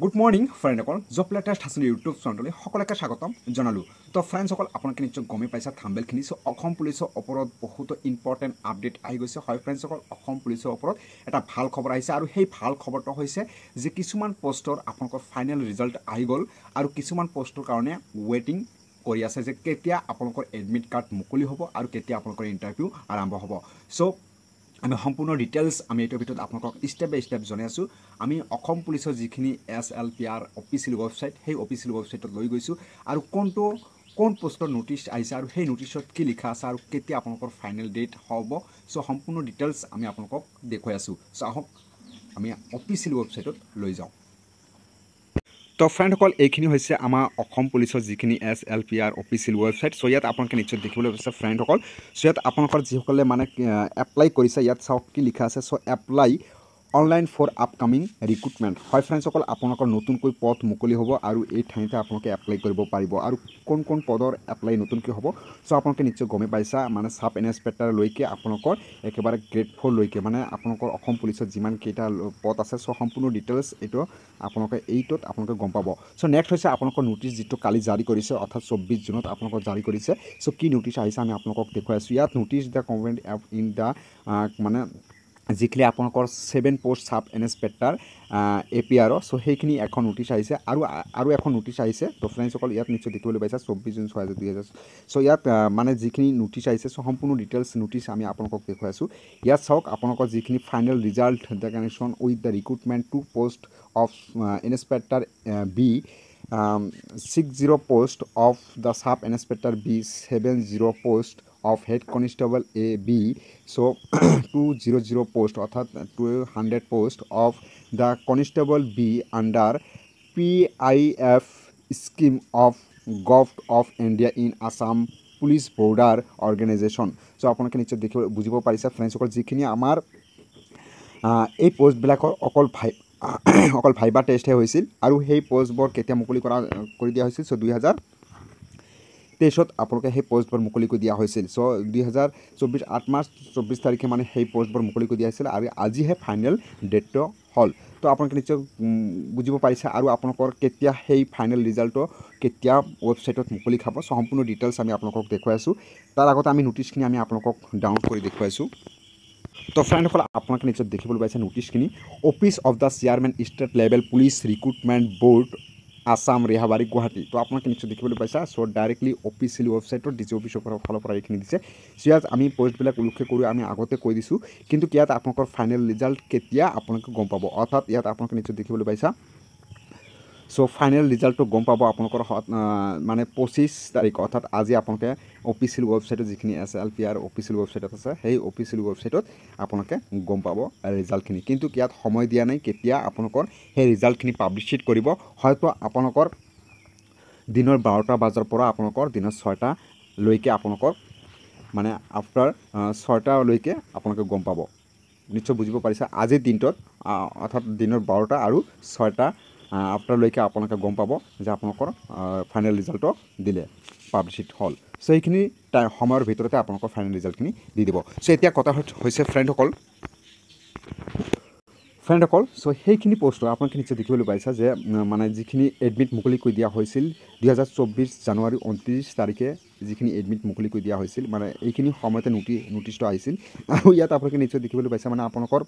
Good morning ফ্ৰেণ্ডসকল job letter ঠাচনি YouTube চেনেললৈ সকলোকে স্বাগতম জনালোঁ। তো ফ্ৰেণ্ডসকল আপোনালোকে নিশ্চয় গমেই পাইছে থাম্বেলখিনি চ' অসম পুলিচৰ ওপৰত বহুতো ইম্পৰ্টেণ্ট আপডেট আহি গৈছে। হয় ফ্ৰেণ্ডসকল অসম পুলিচৰ ওপৰত এটা ভাল খবৰ আহিছে। আৰু সেই ভাল খবৰটো হৈছে যে কিছুমান পষ্টৰ আপোনালোকৰ ফাইনেল ৰিজাল্ট আহি গ'ল। আৰু কিছুমান পষ্টৰ কাৰণে ৱেইটিং কৰি আছে যে কেতিয়া আপোনালোকৰ এডমিট কাৰ্ড মুকলি হ'ব আৰু কেতিয়া আপোনালোকৰ ইণ্টাৰভিউ আৰম্ভ হ'ব। চ' আমি সম্পূৰ্ণ ডিটেইলছ আমি এইটোৰ ভিতৰত আপোনালোকক ষ্টেপ বাই ষ্টেপ জনাই আছোঁ। আমি অসম পুলিচৰ যিখিনি S L P R official website সেই অফিচিয়েল ৱেবছাইটত লৈ গৈছোঁ আৰু কোনটো কোন পষ্টৰ ন'টিছ আহিছে আৰু সেই ন'টিছত কি লিখা আছে আৰু কেতিয়া আপোনালোকৰ ফাইনেল ডেট হ'ব। চ' সম্পূৰ্ণ ডিটেইলছ আমি আপোনালোকক দেখুৱাই আছোঁ। চ' আহক আমি অফিচিয়েল ৱেবছাইটত লৈ যাওঁ। তো ফ্ৰেণ্ডসকল এইখিনি হৈছে আমাৰ অসম পুলিচৰ যিখিনি S L P R official website so' ইয়াত আপোনালোকে নিশ্চয় দেখিবলৈ পাইছে ফ্ৰেণ্ডসকল চ' ইয়াত আপোনালোকৰ যিসকলে মানে এপ্লাই কৰিছে ইয়াত চাওক কি লিখা আছে। So' apply online for upcoming recruitment হয় ফ্ৰেণ্ডসকল আপোনালোকৰ নতুনকৈ পদ মুকলি হ'ব আৰু এই ঠাইতে আপোনালোকে এপ্লাই কৰিব পাৰিব। আৰু কোন কোন পদৰ এপ্লাই নতুনকৈ হ'ব চ' আপোনালোকে নিশ্চয় গমেই পাইছা মানে চাব ইনস্পেক্টৰলৈকে আপোনালোকৰ একেবাৰে গ্ৰেড ফ'ৰলৈকে মানে আপোনালোকৰ অসম পুলিচত যিমানকেইটা পদ আছে চ' সম্পূৰ্ণ ডিটেইলছ এইটো আপোনালোকে এইটোত আপোনালোকে গম পাব। চ' নেক্সট হৈছে আপোনালোকৰ ন'টিছ যিটো কালি জাৰি কৰিছে অৰ্থাৎ চৌব্বিছ জুনত আপোনালোকৰ জাৰি কৰিছে। চ' কি ন'টিছ আহিছে আমি আপোনালোকক দেখুৱাই আছোঁ। ইয়াত notice the comment in the মানে যিখিনি আপোনালোকৰ seven post sub inspector A P আৰৰ চ' সেইখিনি এখন ন'টিছ আহিছে। আৰু আৰু এখন ন'টিছ আহিছে। ত' ফ্ৰেণ্ডসকল ইয়াত নিশ্চয় দেখিবলৈ পাইছে চৌব্বিছ জুন, ছয় হাজাৰ দুহেজাৰ চ' ইয়াত মানে যিখিনি ন'টিছ আহিছে চ' সম্পূৰ্ণ ডিটেইলছ ন'টিছ আমি আপোনালোকক দেখুৱাই আছোঁ। ইয়াত চাওক, আপোনালোকৰ যিখিনি final result the connection with the recruitment to post of inspector B six zero' post of the sub inspector B seven zero' post of head constable A B so' two zero' zero' post অৰ্থাৎ two hundred post of the constable B I F scheme of gov of India in Assam police border organisation so' আপোনালোকে নিশ্চয় দেখিব বুজিব পাৰিছে ফ্ৰেণ্ডসকল যিখিনি আমাৰ এই পষ্টবিলাকৰ অকল ভাই অকল ভাইবা টেষ্টহে হৈছিল আৰু সেই পষ্টবোৰ কেতিয়া মুকলি কৰা কৰি দিয়া হৈছিল চ' দুহেজাৰ তেইছত আপোনালোকে সেই পষ্টবোৰ মুকলি কৰি দিয়া হৈছিল। চ' দুহেজাৰ চৌব্বিছ আঠ মাৰ্চ চৌব্বিছ তাৰিখে মানে সেই পষ্টবোৰ মুকলি কৰি দিয়া আৰু আজিহে ফাইনেল ডেটটো হ'ল। তো আপোনালোকে নিশ্চয় বুজিব পাৰিছে আৰু আপোনালোকৰ কেতিয়া সেই ফাইনেল ৰিজাল্টটো কেতিয়া ৱেবছাইটত মুকলি খাব চ' সম্পূৰ্ণ ডিটেইলছ আমি আপোনালোকক দেখুৱাই আছোঁ। তাৰ আগতে আমি ন'টিছখিনি আমি আপোনালোকক ডাউনলোড কৰি দেখুৱাইছোঁ তো ফ্ৰেণ্ডসকল আপোনালোকে নিশ্চয় দেখিবলৈ পাইছে ন'টিছখিনি office of the chairman state level police recruitment board Assam Rehabari Guwahati. তো আপোনালোকে নিশ্চয় দেখিবলৈ পাইছা চ' ডাইৰেক্টলি অফিচিয়েল ৱেবছাইটত ডি জি অফিচৰ ফালৰ পৰা এইখিনি দিছে। ইয়াত আমি পষ্টবিলাক উল্লেখ কৰি আমি আগতে কৈ দিছোঁ কিন্তু ইয়াত আপোনালোকৰ ফাইনেল ৰিজাল্ট কেতিয়া আপোনালোকে গম পাব? অৰ্থাৎ ইয়াত আপোনালোকে নিশ্চয় দেখিবলৈ পাইছা চ' ফাইনেল ৰিজাল্টটো গম পাব আপোনালোকৰ মানে পঁচিছ তাৰিখ। অৰ্থাৎ আজি আপোনালোকে অফিচিয়েল ৱেবছাইটত যিখিনি S L P R official ৱেবছাইটত আছে সেই অফিচিয়েল ৱেবছাইটত আপোনালোকে গম পাব ৰিজাল্টখিনি কিন্তু ইয়াত সময় দিয়া নাই কেতিয়া আপোনালোকৰ সেই ৰিজাল্টখিনি পাব্লিছিট কৰিব হয়তো আপোনালোকৰ দিনৰ বাৰটা বজাৰ পৰা আপোনালোকৰ দিনৰ ছয়টালৈকে আপোনালোকৰ মানে আফটাৰ ছয়টালৈকে আপোনালোকে গম পাব। নিশ্চয় বুজিব পাৰিছে। আজিৰ দিনটোত অৰ্থাৎ দিনৰ বাৰটা আৰু ছয়টা আফটাৰলৈকে আপোনালোকে গম পাব যে আপোনালোকৰ ফাইনেল ৰিজাল্টটো দিলে পাব্লিছিট হ'ল। চ' সেইখিনি সময়ৰ ভিতৰতে আপোনালোকৰ ফাইনেল ৰিজাল্টখিনি দি দিব। চ' এতিয়া কথা হৈছে ফ্ৰেণ্ডসকল ফ্ৰেণ্ডসকল চ' সেইখিনি পষ্টৰ আপোনালোকে নিশ্চয় দেখিবলৈ পাইছে যে মানে যিখিনি এডমিট মুকলি কৰি দিয়া হৈছিল দুহেজাৰ চৌব্বিছ জানুৱাৰী ঊনত্ৰিছ তাৰিখে যিখিনি এডমিট মুকলি কৰি দিয়া হৈছিল মানে এইখিনি সময়তে নটি নটিছটো আহিছিল। আৰু ইয়াত আপোনালোকে নিশ্চয় দেখিবলৈ পাইছে মানে আপোনালোকৰ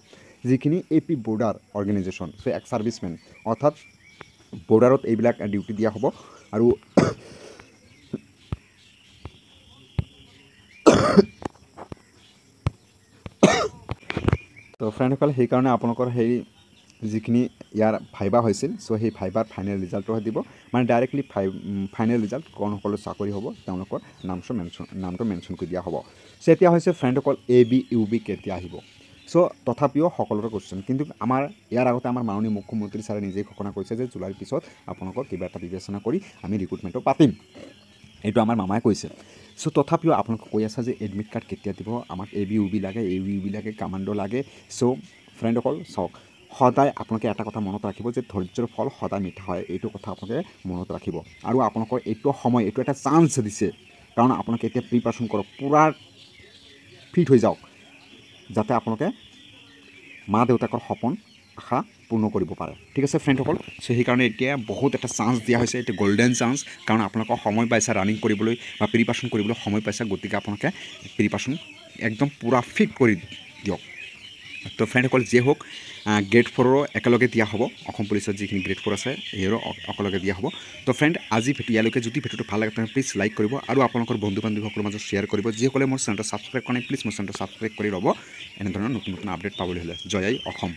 যিখিনি A P border organisation so' ex servicemen অৰ্থাৎ বৰ্ডাৰত এইবিলাক ডিউটি দিয়া হ'ব। আৰু তো ফ্ৰেণ্ডসকল সেইকাৰণে আপোনালোকৰ সেই যিখিনি ইয়াৰ ভাইবা হৈছিল চ' সেই ভাইবাৰ ফাইনেল ৰিজাল্টটোহে দিব। মানে ডাইৰেক্টলি ফাই ফাইনেল ৰিজাল্ট কোনসকলৰ চাকৰি হ'ব তেওঁলোকৰ নামটো মেনশ্যন নামটো মেনশ্যন কৰি দিয়া হ'ব। চ' এতিয়া হৈছে ফ্ৰেণ্ডসকল এ বি ইউ বি কেতিয়া আহিব? চ' তথাপিও সকলোৰে কুৱেশ্যন কিন্তু আমাৰ ইয়াৰ আগতে আমাৰ মাননীয় মুখ্যমন্ত্ৰী ছাৰে নিজেই ঘোষণা কৰিছে যে জুলাইৰ পিছত আপোনালোকৰ কিবা এটা বিবেচনা কৰি আমি ৰিক্ৰুটমেণ্টটো পাতিম। এইটো আমাৰ মামাই কৈছে। চ' তথাপিও আপোনালোকে কৈ আছে যে এডমিট কাৰ্ড কেতিয়া দিব? আমাক এ বি ইউ বি লাগে এ বি ইউ বি লাগে কামাণ্ডো লাগে। চ' ফ্ৰেণ্ডসকল চাওক সদায় আপোনালোকে এটা কথা মনত ৰাখিব যে ধৈৰ্যৰ ফল সদায় মিঠা হয় এইটো কথা আপোনালোকে মনত ৰাখিব। আৰু আপোনালোকৰ এইটো সময় এইটো এটা চান্স দিছে। কাৰণ আপোনালোকে এতিয়া প্ৰিপাৰেশ্যন কৰক পূৰা ফিট হৈ যাওক। যাতে আপোনালোকে মা দেউতাকৰ সপোন আশা পূৰ্ণ কৰিব পাৰে। ঠিক আছে ফ্ৰেণ্ডসকল চ' সেইকাৰণে এতিয়া বহুত এটা চান্স দিয়া হৈছে এতিয়া গল্ডেন চান্স কাৰণ আপোনালোকৰ সময় পাইছে ৰানিং কৰিবলৈ বা প্ৰিপাৰেশ্যন কৰিবলৈ সময় পাইছে গতিকে আপোনালোকে প্ৰিপাৰেশ্যন একদম পূৰা ফিট কৰি দিয়ক। তো ফ্ৰেণ্ডসকল যিয়ে হওক গ্ৰেড ফ'ৰৰো একেলগে দিয়া হ'ব। অসম পুলিচত যিখিনি গ্ৰেড ফ'ৰ আছে সেইৰো একেলগে দিয়া হ'ব। তো ফ্ৰেণ্ড আজি ইয়ালৈকে যদি ভিডিঅ'টো ভাল লাগে তেনেহ'লে প্লিজ লাইক কৰিব আৰু আপোনালোকৰ বন্ধু বান্ধৱীসকলৰ মাজত শ্বেয়াৰ কৰিব। যিসকলে মোৰ চেনেলটো ছাবস্ক্ৰাইব কৰা নাই প্লিজ মোৰ চেনেলটো ছাবস্ক্ৰাইব কৰি ল'ব এনেধৰণৰ নতুন নতুন আপডেট পাবলৈ হ'লে। জয় অসম।